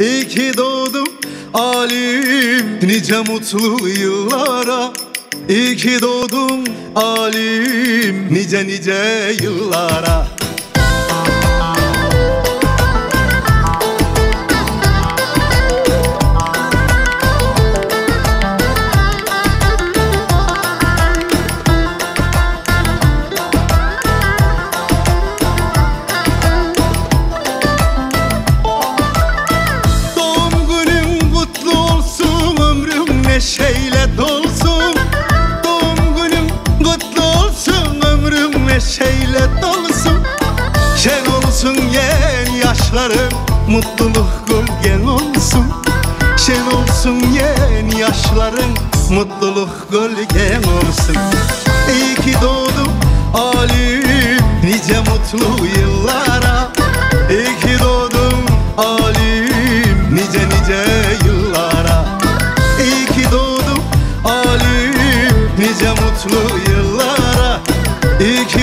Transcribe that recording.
İyi ki doğdum alim nice mutlu yıllara. İyi ki doğdum alim nice nice yıllara neşeyle dolsun. Doğum günün kutlu olsun ömrüm neşeyle dolsun. Şen olsun yen yaşların mutluluk gölgen olsun. Şen olsun yen yaşların mutluluk gölgen olsun. İyi ki doğdum alim nice mutlu yıllara nice mutlu yıllara. İyi ki